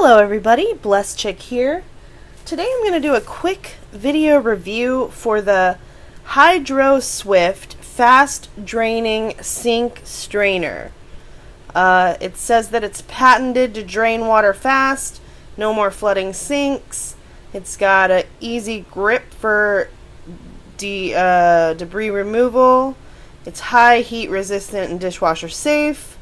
Hello everybody, Blessed Chick here. Today I'm going to do a quick video review for the Hydroswift Fast Draining Sink Strainer. Uh, it says that it's patented to drain water fast, no more flooding sinks. It's got an easy grip for de uh, debris removal. It's high heat resistant and dishwasher safe.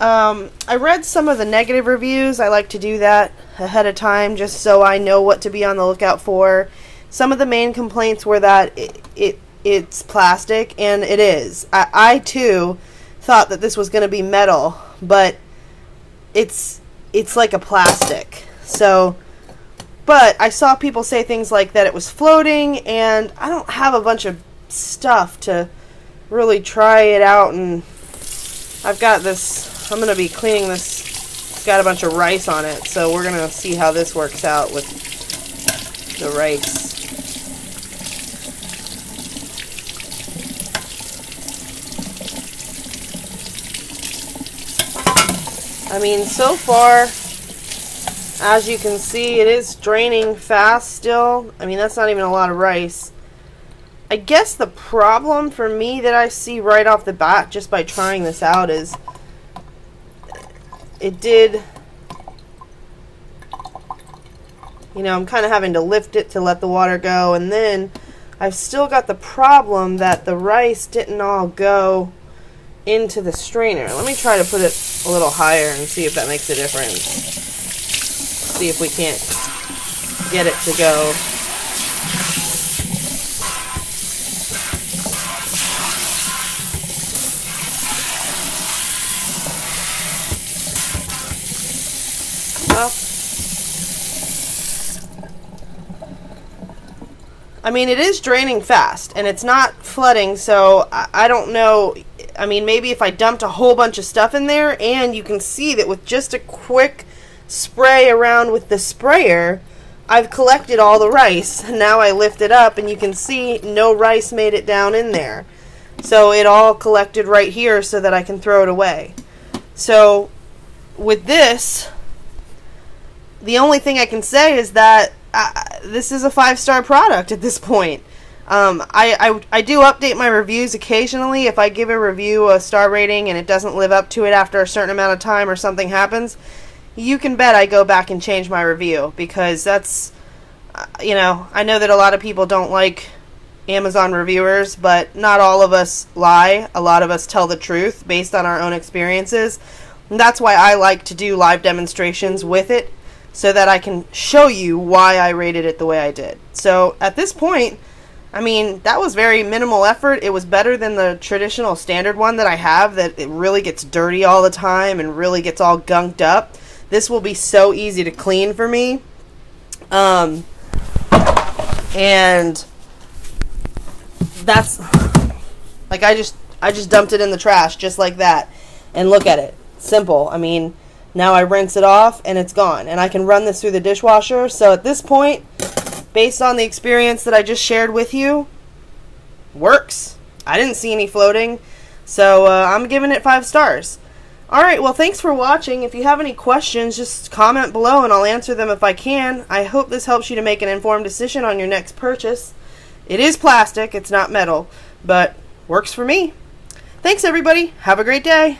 Um, I read some of the negative reviews. I like to do that ahead of time just so I know what to be on the lookout for. Some of the main complaints were that it, it it's plastic, and it is. I, I too thought that this was going to be metal, but it's it's like a plastic. So, but I saw people say things like that it was floating, and I don't have a bunch of stuff to really try it out and I've got this I'm going to be cleaning this. It's got a bunch of rice on it, so we're going to see how this works out with the rice. I mean, so far, as you can see, it is draining fast still. I mean, that's not even a lot of rice. I guess the problem for me that I see right off the bat just by trying this out is it did, you know, I'm kind of having to lift it to let the water go. And then I've still got the problem that the rice didn't all go into the strainer. Let me try to put it a little higher and see if that makes a difference. See if we can't get it to go I mean, it is draining fast, and it's not flooding, so I, I, don't know. I mean, maybe if I dumped a whole bunch of stuff in there, and you can see that with just a quick spray around with the sprayer, I've collected all the rice. Now I lift it up, and you can see no rice made it down in there. So it all collected right here so that I can throw it away. So with this, the only thing I can say is that uh, this is a five star product at this point. Um, I, I, I do update my reviews occasionally. If I give a review a star rating and it doesn't live up to it after a certain amount of time or something happens, you can bet I go back and change my review because that's, uh, you know, I know that a lot of people don't like Amazon reviewers, but not all of us lie. A lot of us tell the truth based on our own experiences. And that's why I like to do live demonstrations with it so that I can show you why I rated it the way I did. So at this point, I mean, that was very minimal effort. It was better than the traditional standard one that I have that it really gets dirty all the time and really gets all gunked up. This will be so easy to clean for me. Um, and that's like I just I just dumped it in the trash just like that. And look at it. Simple. I mean, now I rinse it off and it's gone. And I can run this through the dishwasher. So at this point, based on the experience that I just shared with you, works. I didn't see any floating. So uh, I'm giving it five stars. Alright, well thanks for watching. If you have any questions, just comment below and I'll answer them if I can. I hope this helps you to make an informed decision on your next purchase. It is plastic, it's not metal, but works for me. Thanks everybody. Have a great day.